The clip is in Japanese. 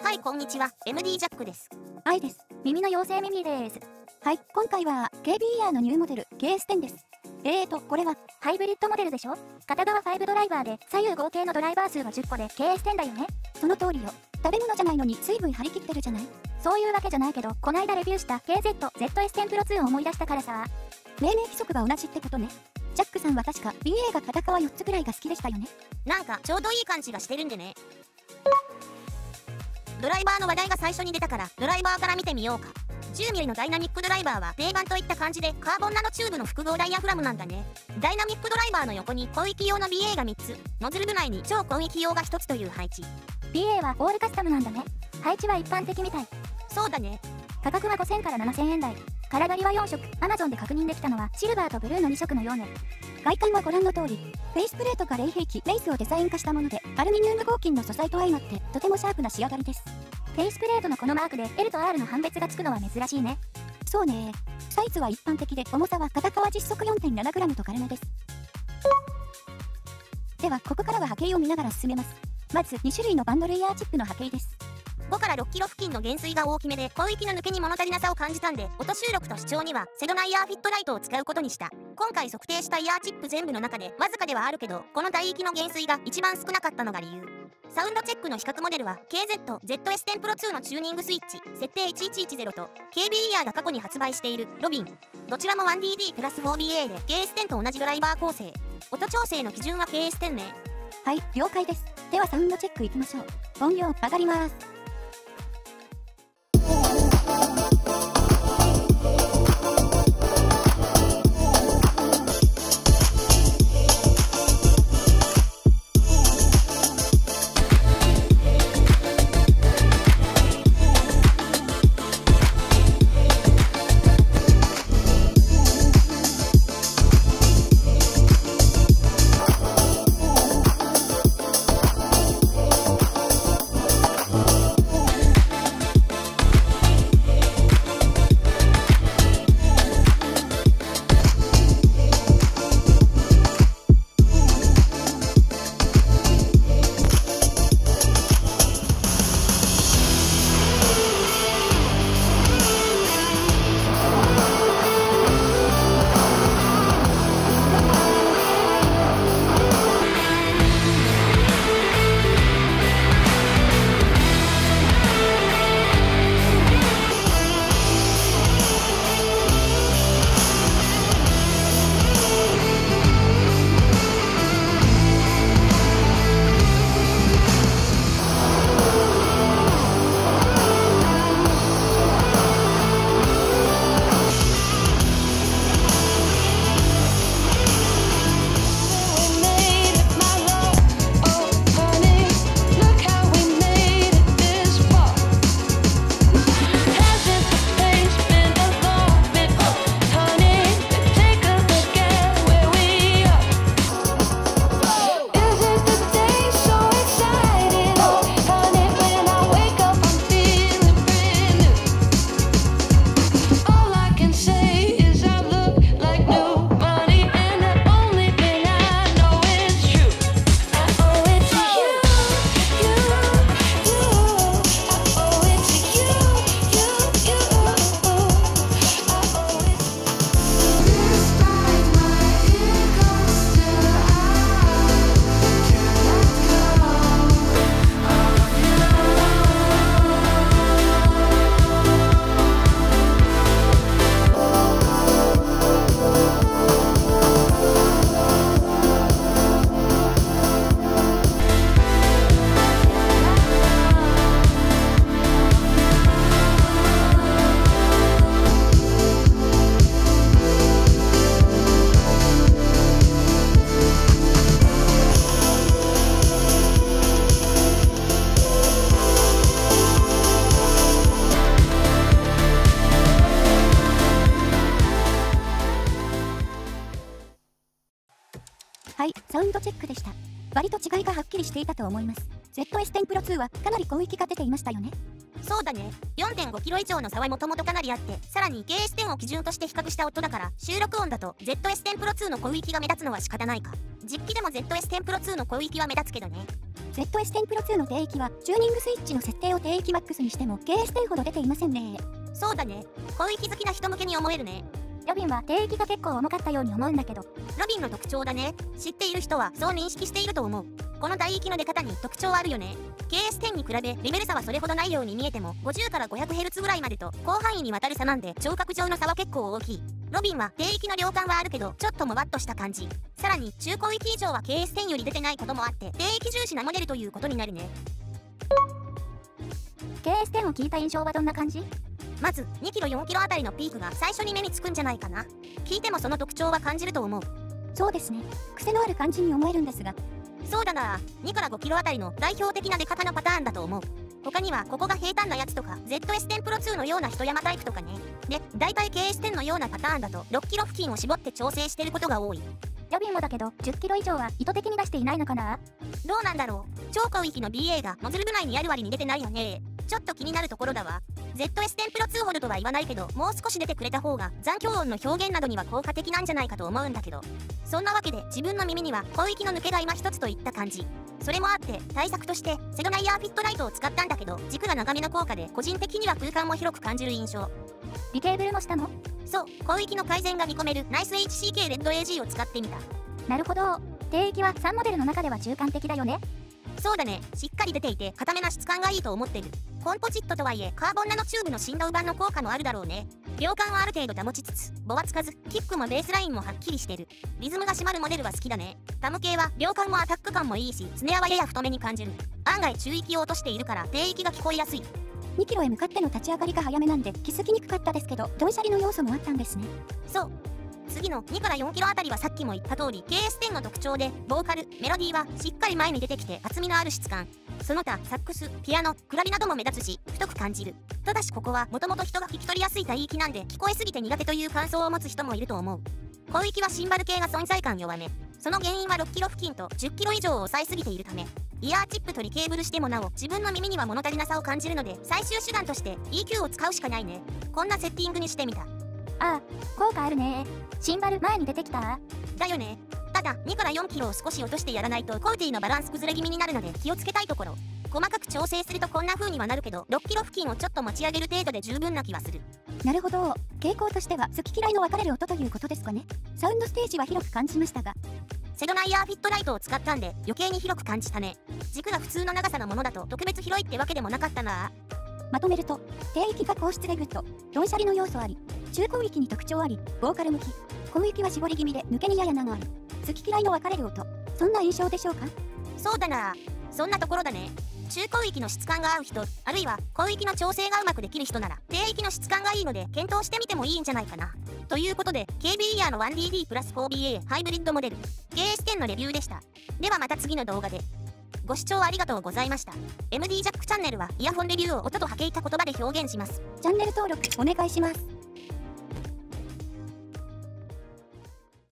はいこんにちは MD ジャックです愛です。耳の妖精ミミです。はい、今回は KBR のニューモデル KS10 です。えーと、これはハイブリッドモデルでしょ？片側5ドライバーで左右合計のドライバー数は10個で KS10 だよねその通りよ。食べ物じゃないのに水分張り切ってるじゃない？そういうわけじゃないけど、こないだレビューした KZ-ZS10 プロ2を思い出したからさ。命名規則が同じってことね。ジャックさんは確か BA が片側4つくらいが好きでしたよね。なんかちょうどいい感じがしてるんでねドライバーの話題が最初に出たからドライバーから見てみようか 10mm のダイナミックドライバーは定番といった感じでカーボンナノチューブの複合ダイヤフラムなんだねダイナミックドライバーの横に広域用の BA が3つノズル部内に超広域用が1つという配置 BA はオールカスタムなんだね。配置は一般的みたい。そうだね価格は5000から7000円台。カラガリは4色。Amazon で確認できたのはシルバーとブルーの2色のようね。外観はご覧の通り。フェイスプレートが冷兵器、レースをデザイン化したもので、アルミニウム合金の素材と相まって、とてもシャープな仕上がりです。フェイスプレートのこのマークで L と R の判別がつくのは珍しいね。そうね。サイズは一般的で、重さは片側実測 4.7g と軽めです。では、ここからは波形を見ながら進めます。まず、2種類のバンドルイヤーチップの波形です。5から6キロ付近の減衰が大きめで高域の抜けに物足りなさを感じたんで音収録と試聴にはセドナイヤーフィットライトを使うことにした今回測定したイヤーチップ全部の中でわずかではあるけどこの帯域の減衰が一番少なかったのが理由サウンドチェックの比較モデルは KZ-ZS10 Pro 2のチューニングスイッチ設定1110と KBER が過去に発売しているロビンどちらも 1DD プラス 4BA で KS10 と同じドライバー構成音調整の基準は KS10 ねはい、了解です。ではサウンドチェックいきましょう。音量上がります。割と違いがはっきりしていたと思います。ZS10 Pro 2はかなり広域が出ていましたよね。そうだね4.5キロ以上の差はもともとかなりあってさらに KS10 を基準として比較した音だから収録音だと ZS10 Pro 2の広域が目立つのは仕方ないか実機でも ZS10 Pro 2の広域は目立つけどね ZS10 Pro 2の低域はチューニングスイッチの設定を低域マックスにしても KS10 ほど出ていませんねそうだね。広域好きな人向けに思えるね。ロビンは低域が結構重かったように思うんだけどロビンの特徴だね。知っている人はそう認識していると思う。この大域の出方に特徴あるよね。KS10 に比べレベル差はそれほどないように見えても50から 500Hz ぐらいまでと広範囲にわたる差なんで聴覚上の差は結構大きい。ロビンは低域の量感はあるけどちょっともわっとした感じ。さらに中広域以上は KS10 より出てないこともあって低域重視なモデルということになるね。KS10 を聞いた印象はどんな感じ？まず2キロ4キロあたりのピークが最初に目につくんじゃないかな。聞いてもその特徴は感じると思う。そうですね。癖のある感じに思えるんですが。そうだな。2から5キロあたりの代表的な出方のパターンだと思う。他にはここが平坦なやつとか ZS10 Pro 2のような人山タイプとかね。で大体 KS10 のようなパターンだと6キロ付近を絞って調整してることが多い。ロビンもだけど10キロ以上は意図的に出していないのかな？どうなんだろう。超広域の BA がノズル部内にある割に出てないよねちょっと気になるところだわ。ZS10 Pro 2ほどとは言わないけどもう少し出てくれた方が残響音の表現などには効果的なんじゃないかと思うんだけど。そんなわけで自分の耳には広域の抜けが今一つといった感じ。それもあって対策としてセドナイヤーフィットライトを使ったんだけど軸が長めの効果で個人的には空間も広く感じる印象。リケーブルも？したのそう広域の改善が見込めるナイス HCK レッド AG を使ってみた。なるほど。低域は3モデルの中では中間的だよねそうだね。しっかり出ていて固めな質感がいいと思ってる。コンポジットとはいえカーボンナノチューブの振動板の効果もあるだろうね。量感はある程度保ちつつボワつかずキックもベースラインもはっきりしてる。リズムが締まるモデルは好きだね。タム系は量感もアタック感もいいしスネアはやや太めに感じる。案外中域を落としているから低域が聞こえやすい。2キロへ向かっての立ち上がりが早めなんで気づきにくかったですけどドンシャリの要素もあったんですね。そう次の2から4キロあたりはさっきも言った通り KS10 の特徴でボーカルメロディーはしっかり前に出てきて厚みのある質感。その他サックスピアノクラリなども目立つし太く感じる。ただしここはもともと人が聞き取りやすい帯域なんで聞こえすぎて苦手という感想を持つ人もいると思う。広域はシンバル系が存在感弱め。その原因は6キロ付近と10キロ以上を抑えすぎているため。イヤーチップとリケーブルしてもなお自分の耳には物足りなさを感じるので最終手段として EQ を使うしかないね。こんなセッティングにしてみた。ああ効果あるね。シンバル前に出てきた？だよね。ただ2から4キロを少し落としてやらないとコーティのバランス崩れ気味になるので気をつけたいところ。細かく調整するとこんな風にはなるけど6キロ付近をちょっと持ち上げる程度で十分な気はする。なるほど。傾向としては好き嫌いの分かれる音ということですかね。サウンドステージは広く感じましたが。セドナイヤーフィットライトを使ったんで余計に広く感じたね。軸が普通の長さのものだと特別広いってわけでもなかったな。まとめると低域が高質でグッドドンシャリの要素あり中広域に特徴ありボーカル向き。広域は絞り気味で抜けにやや長あり好き嫌いの分かれる音。そんな印象でしょうか？そうだな。そんなところだね。中広域の質感が合う人あるいは広域の調整がうまくできる人なら低域の質感がいいので検討してみてもいいんじゃないかな。ということで KB イヤーの 1DD プラス 4BA ハイブリッドモデル KS10 のレビューでした。ではまた次の動画で。ご視聴ありがとうございました。MD ジャックチャンネルはイヤホンレビューを音と波形た言葉で表現します。チャンネル登録お願いします